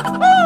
Oh!